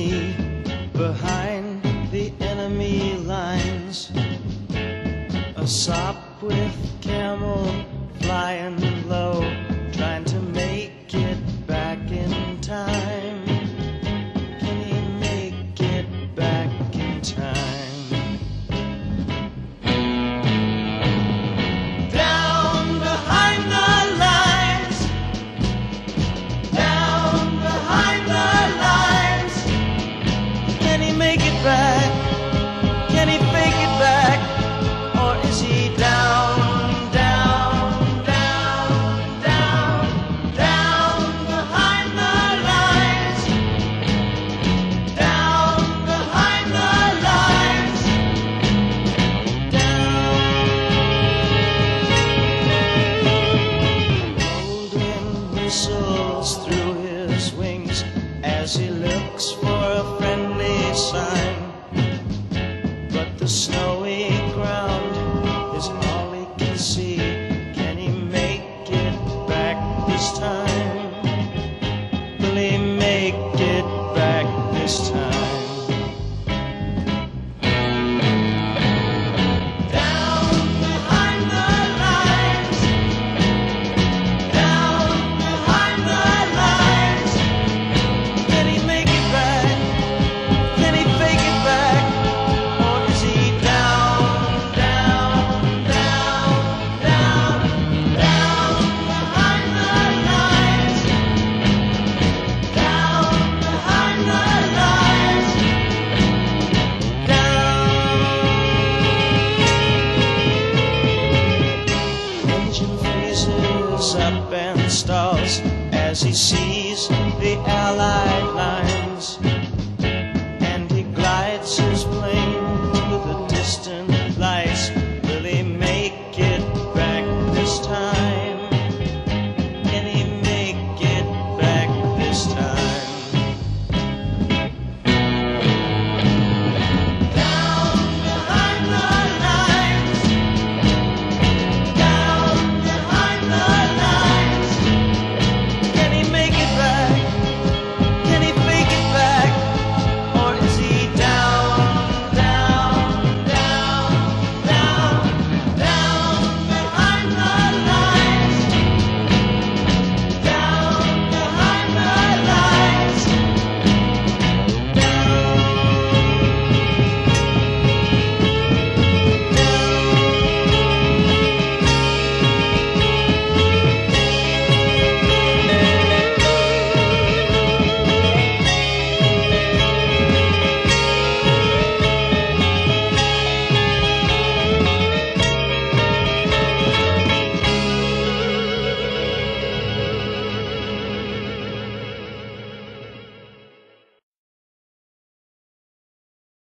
me behind the enemy lines. A sop with camel flying low. makes for a friendly sign. But the snowy ground isn't all he can see. Can he make it back this time? Will he make it back this time? as he sees the allied line.